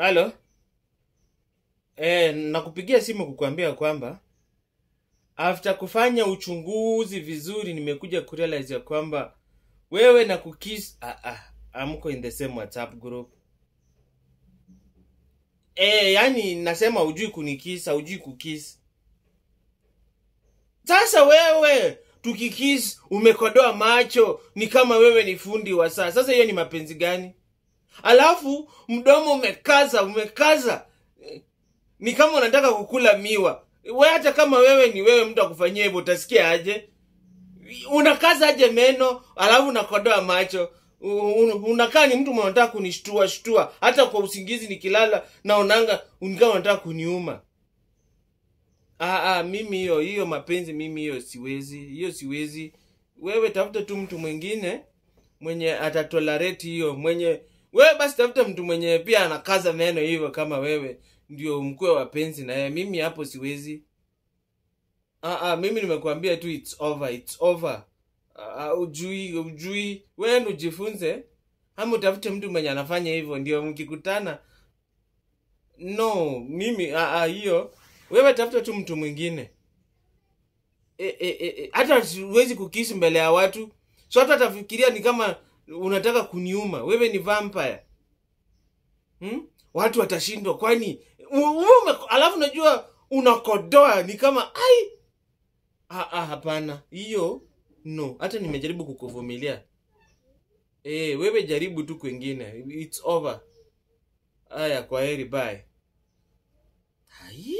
Halo? E, nakupigia simu kukuambia kwamba after kufanya uchunguzi vizuri nimekuja kurealize ya kwamba wewe na kukis ah, ah, amko in the same WhatsApp group. Eh, yani nasema hujui kunikisa, ujui kukis. Sasa wewe tukikis umekodoa macho ni kama wewe ni fundi wa saa. Sasa hiyo ni mapenzi gani? Alafu mdomo umekaza, umekaza ni kama unataka kukula miwa. We hata kama wewe ni wewe, mtu akufanyia hivyo utasikia aje? Unakaza aje meno alafu unakodoa macho? Un- Unakaa ni mtu unataka kunishtua shtua, hata kwa usingizi nikilala naonanga unikawa unataka kuniuma. Ah, ah, mimi hiyo hiyo mapenzi mimi hiyo siwezi, hiyo siwezi. Wewe tafuta tu mtu mwingine mwenye atatolerate hiyo, mwenye wewe basi tafuta mtu mwenye pia anakaza meno hivyo kama wewe, ndio mkue wapenzi naye. Mimi hapo siwezi. Ah, ah, mimi nimekuambia tu it's over, it's over. Ah, ujui ujui, wewe ndo ujifunze ama utafute mtu mwenye anafanya hivyo, ndio mkikutana. No, mimi ah, ah, hiyo wewe tafuta tu mtu mwingine. hata e, e, e, siwezi kukisi mbele ya watu, so hata atafikiria ni kama unataka kuniuma. Wewe ni vampire hmm? Watu watashindwa, kwani alafu najua unakodoa ni kama ai ah, ah, hapana, hiyo no. Hata nimejaribu kukuvumilia. e, wewe jaribu tu kwengine, it's over. Aya, kwa heri, bye. Hai.